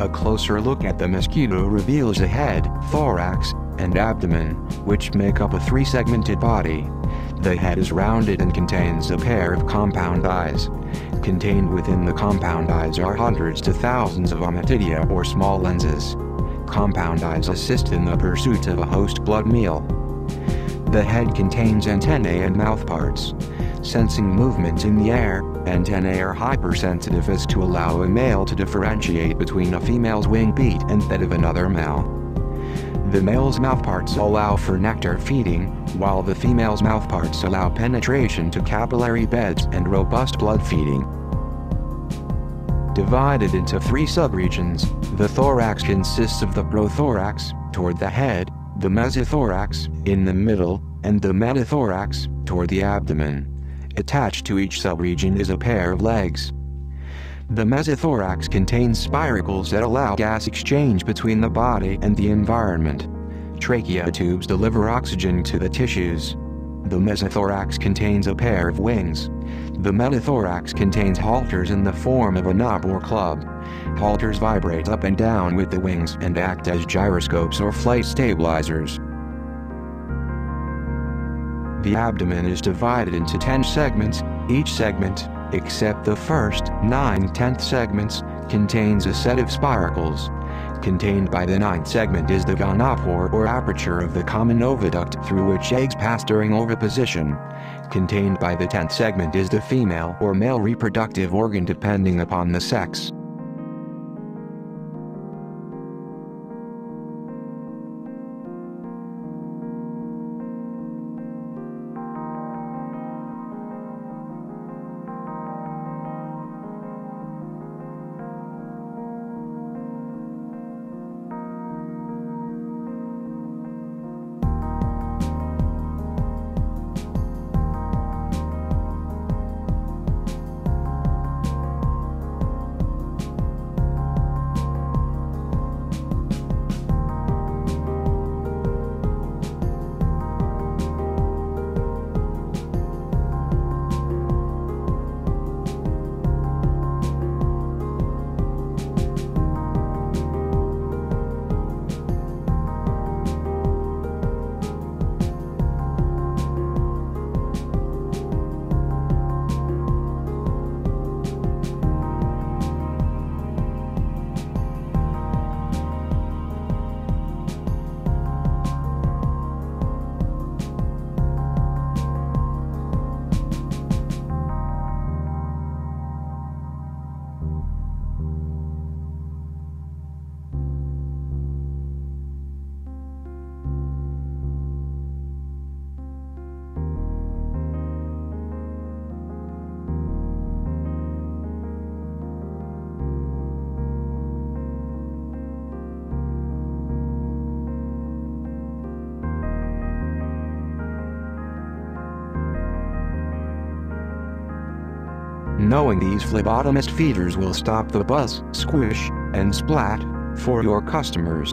A closer look at the mosquito reveals the head, thorax, and abdomen, which make up a three-segmented body. The head is rounded and contains a pair of compound eyes. Contained within the compound eyes are hundreds to thousands of ommatidia or small lenses. Compound eyes assist in the pursuit of a host blood meal. The head contains antennae and mouthparts. Sensing movement in the air, antennae are hypersensitive as to allow a male to differentiate between a female's wing beat and that of another male. The male's mouthparts allow for nectar feeding, while the female's mouthparts allow penetration to capillary beds and robust blood feeding. Divided into three subregions, the thorax consists of the prothorax, toward the head, the mesothorax, in the middle, and the metathorax, toward the abdomen. Attached to each subregion is a pair of legs. The mesothorax contains spiracles that allow gas exchange between the body and the environment. Trachea tubes deliver oxygen to the tissues. The mesothorax contains a pair of wings. The metathorax contains halteres in the form of a knob or club. Halteres vibrate up and down with the wings and act as gyroscopes or flight stabilizers. The abdomen is divided into 10 segments, each segment except the first 9 tenth segments, contains a set of spiracles. Contained by the ninth segment is the gonopore or aperture of the common oviduct through which eggs pass during oviposition. Contained by the tenth segment is the female or male reproductive organ depending upon the sex. Knowing these phlebotomist feeders will stop the buzz, squish, and splat for your customers.